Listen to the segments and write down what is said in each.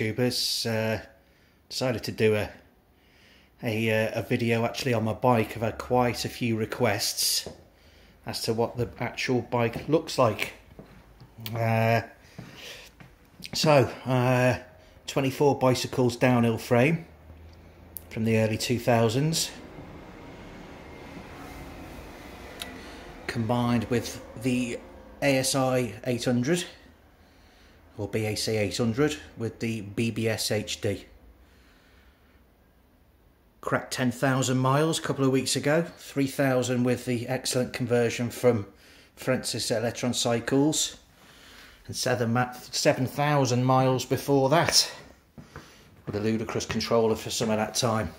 YouTubers uh, decided to do a a, uh, a video actually on my bike. I've had quite a few requests as to what the actual bike looks like. Uh, so, uh, 24 bicycles downhill frame from the early 2000s. Combined with the ASI 800 or BAC 800 with the BBS HD. Cracked 10,000 miles a couple of weeks ago, 3,000 with the excellent conversion from Francis Electron Cycles, and 7,000 miles before that with a ludicrous controller for some of that time.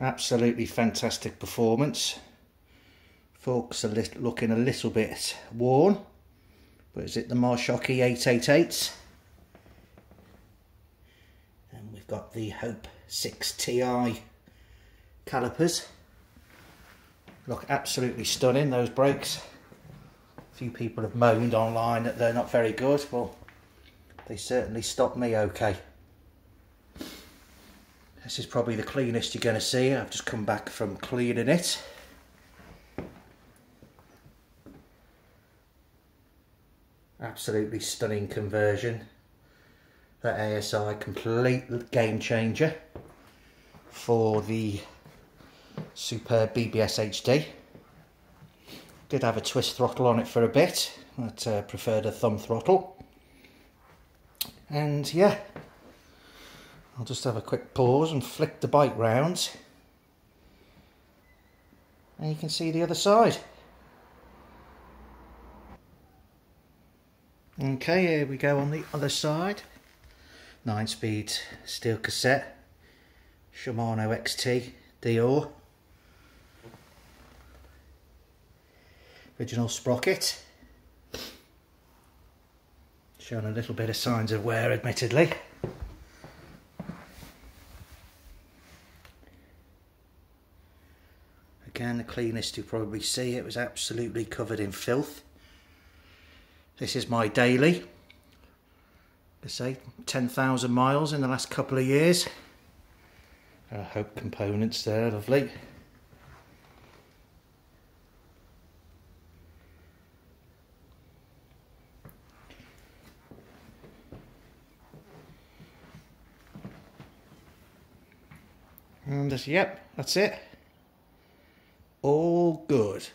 Absolutely fantastic performance. Forks are looking a little bit worn is it the Marzocchi 888? And we've got the Hope 6 Ti calipers. Look absolutely stunning, those brakes. A few people have moaned online that they're not very good. Well, they certainly stopped me okay. This is probably the cleanest you're going to see. I've just come back from cleaning it. Absolutely stunning conversion. That ASI complete game changer for the superb BBS HD did have a twist throttle on it for a bit but uh, preferred a thumb throttle. And yeah I'll just have a quick pause and flick the bike round. And you can see the other side Okay, here we go on the other side. 9 speed steel cassette. Shimano XT Deore. Original sprocket. Showing a little bit of signs of wear admittedly. Again, the cleanest you probably see, it was absolutely covered in filth. This is my daily. Let's say 10,000 miles in the last couple of years. I hope components there, lovely. And this, yep, that's it. All good.